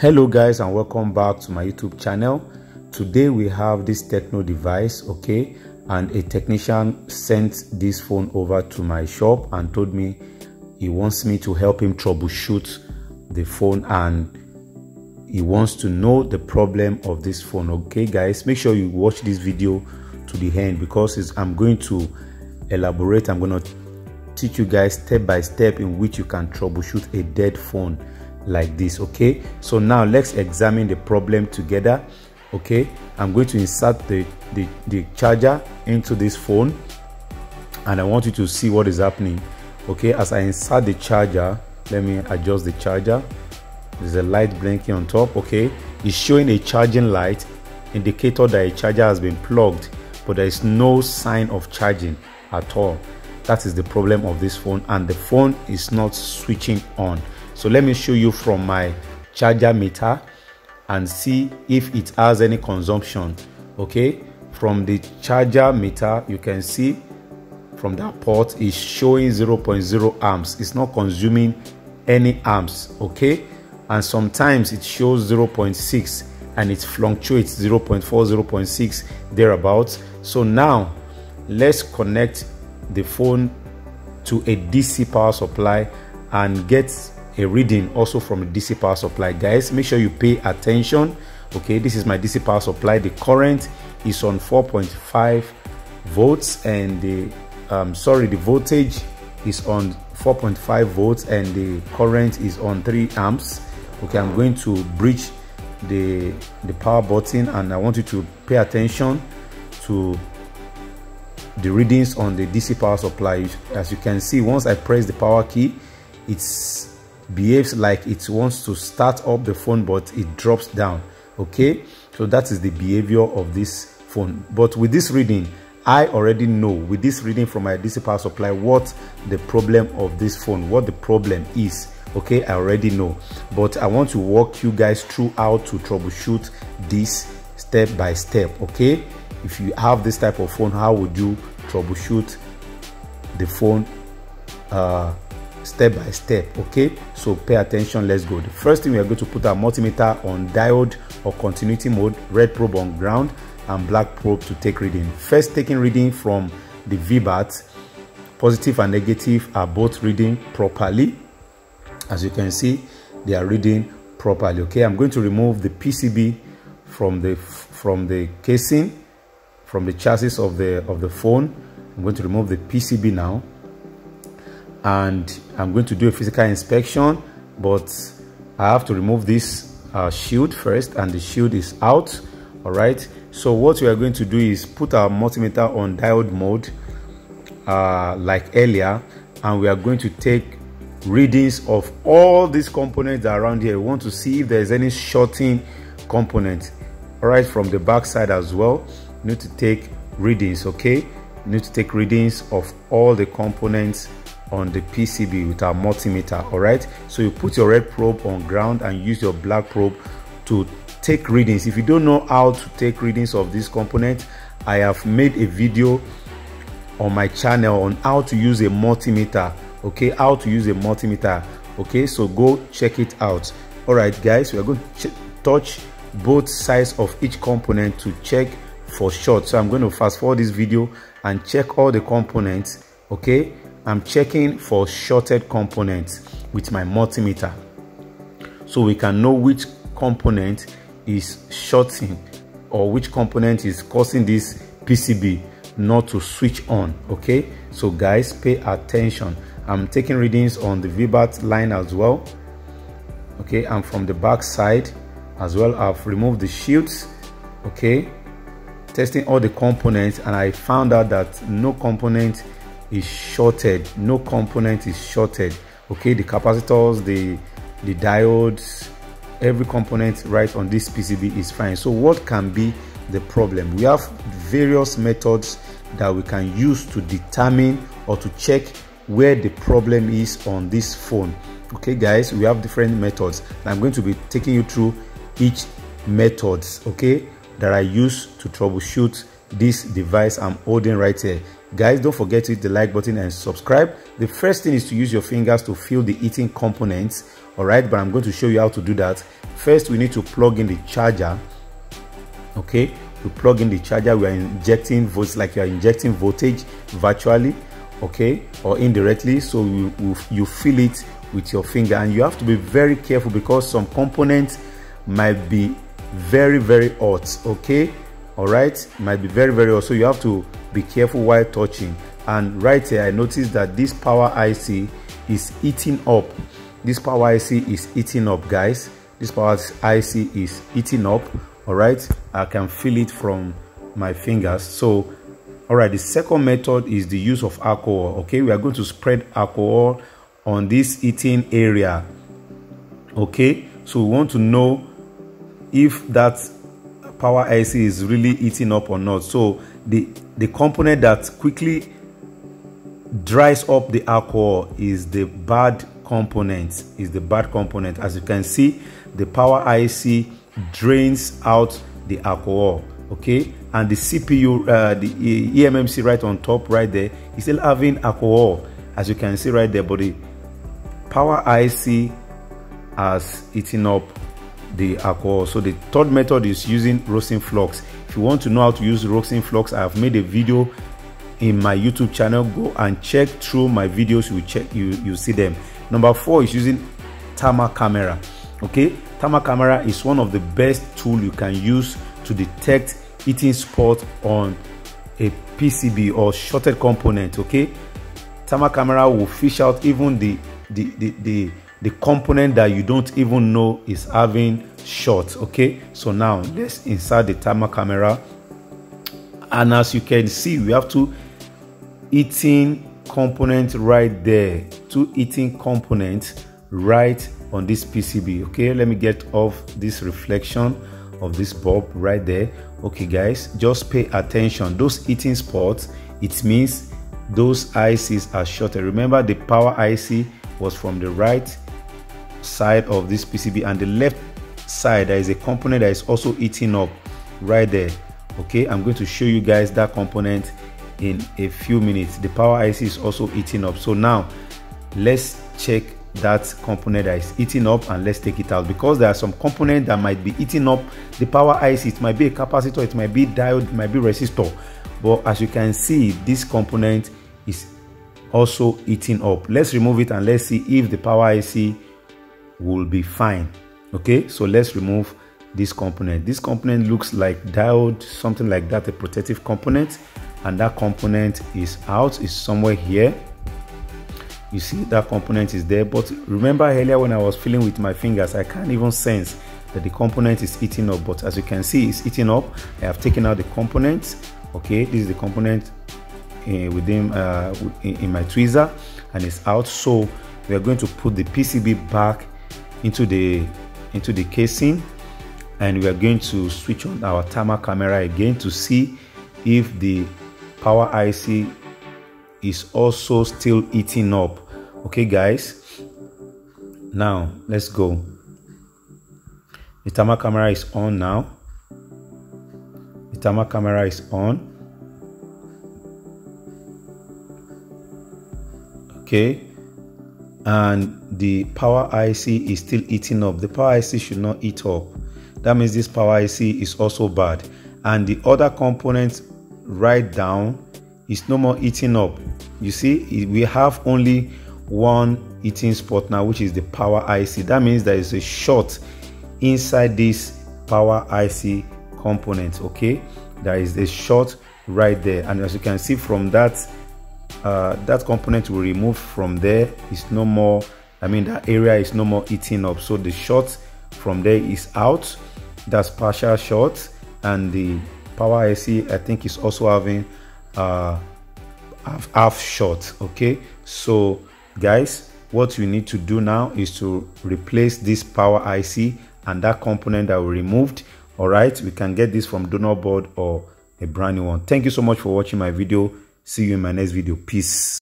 hello guys and welcome back to my youtube channel. Today we have this Tecno device okay? And a technician sent this phone over to my shop and told me he wants me to help him troubleshoot the phone and he wants to know the problem of this phone okay guys? Make sure you watch this video to the end because i'm going to elaborate. I'm going to teach you guys step by step in which you can troubleshoot a dead phone like this okay? So now let's examine the problem together okay? I'm going to insert the, the the charger into this phone and i want you to see what is happening okay? As i insert the charger let me adjust the charger. There's a light blinking on top okay? It's showing a charging light indicator that a charger has been plugged but there is no sign of charging at all. That is the problem of this phone and the phone is not switching on so let me show you from my charger meter and see if it has any consumption okay? From the charger meter you can see from that port is showing 0.0 amps. It's not consuming any amps okay? And sometimes it shows 0.6 and it fluctuates 0.4 0.6 thereabouts. So now let's connect the phone to a dc power supply and get a reading also from a dc power supply. Guys make sure you pay attention okay? This is my dc power supply. The current is on 4.5 volts and the um, sorry the voltage is on 4.5 volts and the current is on 3 amps. Okay i'm going to bridge the the power button and i want you to pay attention to the readings on the dc power supply. As you can see once i press the power key it's behaves like it wants to start up the phone but it drops down okay? So that is the behavior of this phone. But with this reading i already know with this reading from my dc power supply what the problem of this phone what the problem is okay? I already know. But i want to walk you guys through how to troubleshoot this step by step okay? If you have this type of phone how would you troubleshoot the phone uh, step by step okay? So pay attention let's go. The first thing we are going to put our multimeter on diode or continuity mode red probe on ground and black probe to take reading. First taking reading from the vbat. Positive and negative are both reading properly. As you can see they are reading properly okay? I'm going to remove the pcb from the from the casing from the chassis of the of the phone. I'm going to remove the pcb now and i'm going to do a physical inspection but i have to remove this uh, shield first and the shield is out all right? So what we are going to do is put our multimeter on diode mode uh, like earlier and we are going to take readings of all these components around here. We want to see if there's any shorting component all right from the back side as well. You need to take readings okay? You need to take readings of all the components on the PCB with our multimeter all right? So you put your red probe on ground and use your black probe to take readings. If you don't know how to take readings of this component I have made a video on my channel on how to use a multimeter okay? How to use a multimeter okay? So go check it out. All right guys we are going to touch both sides of each component to check for short. So i'm going to fast forward this video and check all the components okay i'm checking for shorted components with my multimeter. So we can know which component is shorting or which component is causing this pcb not to switch on okay? So guys pay attention. I'm taking readings on the vbat line as well okay? And from the back side as well i've removed the shields okay? Testing all the components and i found out that no component is shorted. No component is shorted. Okay the capacitors the the diodes every component right on this pcb is fine. So what can be the problem? We have various methods that we can use to determine or to check where the problem is on this phone. Okay guys we have different methods. I'm going to be taking you through each methods okay that i use to troubleshoot this device i'm holding right here guys don't forget to hit the like button and subscribe. The first thing is to use your fingers to feel the heating components. All right but i'm going to show you how to do that. First we need to plug in the charger. Okay we plug in the charger we are injecting volts like you are injecting voltage virtually okay or indirectly. So you, you feel it with your finger. And you have to be very careful because some components might be very very hot okay all right? Might be very very hot so you have to be careful while touching. And right here i noticed that this power ic is eating up. This power ic is eating up guys. This power ic is eating up. All right? I can feel it from my fingers. So all right the second method is the use of alcohol. Okay? We are going to spread alcohol on this eating area. Okay? So we want to know if that power IC is really eating up or not so the the component that quickly dries up the alcohol is the bad component is the bad component. As you can see the power IC drains out the alcohol okay? And the cpu uh, the emmc right on top right there is still having alcohol as you can see right there. But the power ic has eaten up the alcohol. So the third method is using rosin flux if you want to know how to use rosin flux i have made a video in my youtube channel. Go and check through my videos. You check you you see them. Number four is using thermal camera. Okay? Thermal camera is one of the best tool you can use to detect heating spot on a PCB or shorted component. Okay? Thermal camera will fish out even the the, the the the component that you don't even know is having short okay? So now let's insert the thermal camera. And as you can see we have two heating component right there. Two heating components right on this PCB okay? Let me get off this reflection of this bulb right there. Okay guys just pay attention. Those heating spots it means those ICs are shorted remember the power IC was from the right side of this PCB and the left side there is a component that is also eating up right there. Okay I'm going to show you guys that component in a few minutes. The power IC is also eating up. So now let's check that component that is eating up and let's take it out. Because there are some component that might be eating up the power IC it might be a capacitor it might be diode it might be resistor. But as you can see this component is also eating up. Let's remove it and let's see if the power IC will be fine. Okay so let's remove this component. This component looks like diode something like that a protective component. And that component is out is somewhere here. You see that component is there. But remember earlier when i was feeling with my fingers i can't even sense that the component is eating up. But as you can see it's eating up. I have taken out the component. Okay this is the component uh, within uh, in, in my tweezer and it's out. So we are going to put the pcb back into the into the casing. And we are going to switch on our thermal camera again to see if the power ic is also still eating up. Okay guys. Now let's go. The thermal camera is on now. The thermal camera is on. Okay and the power IC is still eating up. The power IC should not eat up. That means this power IC is also bad. And the other components right down is no more eating up. You see we have only one eating spot now which is the power ic that means there is a short inside this power ic component okay? There is a short right there. And as you can see from that uh, that component will remove from there is no more i mean that area is no more eating up. So the short from there is out. That's partial short and the power ic i think is also having uh, half, half short okay? So guys what you need to do now is to replace this power IC and that component that we removed. All right we can get this from donor board or a brand new one. Thank you so much for watching my video see you in my next video. Peace